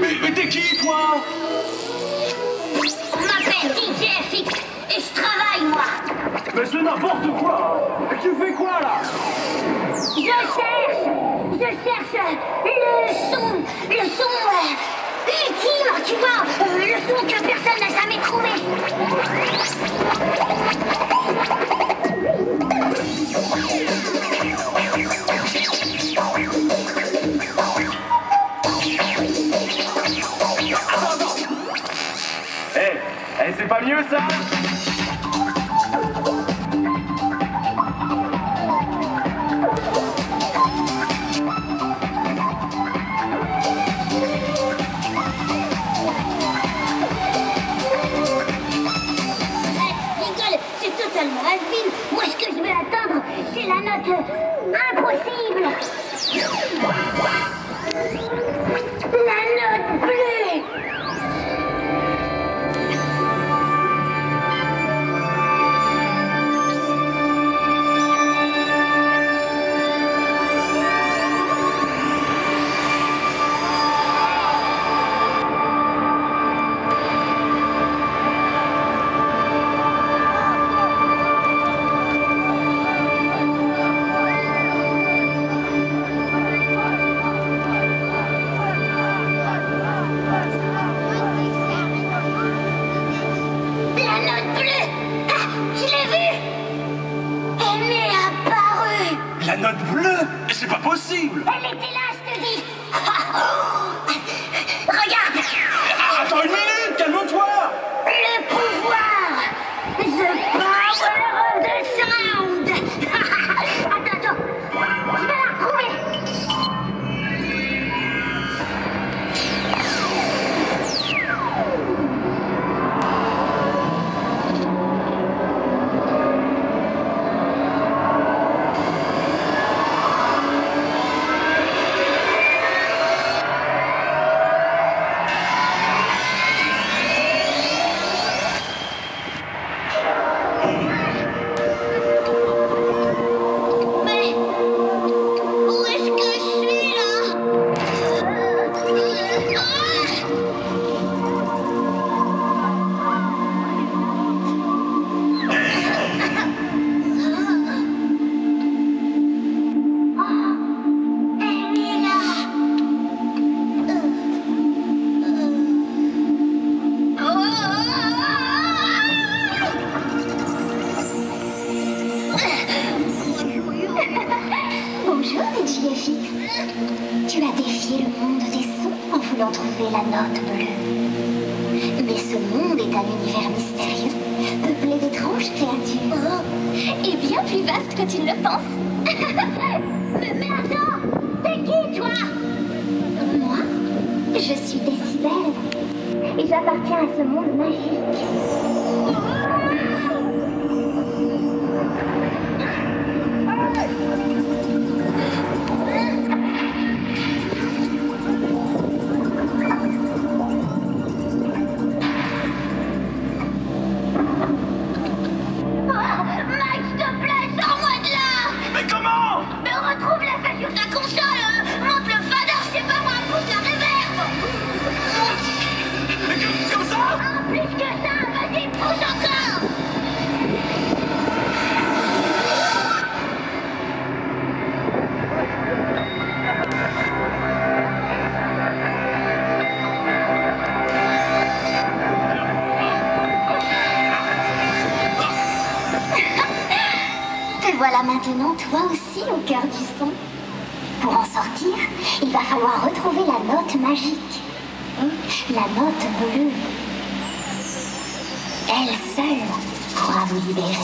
Mais, mais t'es qui, toi? On m'appelle DJ FX et je travaille, moi. Mais c'est n'importe quoi! Tu fais quoi, là? Je cherche Je cherche le son Le son euh, ultime, tu vois euh, Le son que personne n'a jamais trouvé c'est note bleue c'est pas possible Tu as défié le monde des sons en voulant trouver la note bleue. Mais ce monde est un univers mystérieux, peuplé d'étranges créatures. et bien plus vaste que tu ne le penses. mais, mais attends, t'es qui, toi? Moi, je suis Décibel. Et j'appartiens à ce monde magique. Ah, Maintenant, toi aussi, au cœur du son. Pour en sortir, il va falloir retrouver la note magique. La note bleue. Elle seule pourra vous libérer.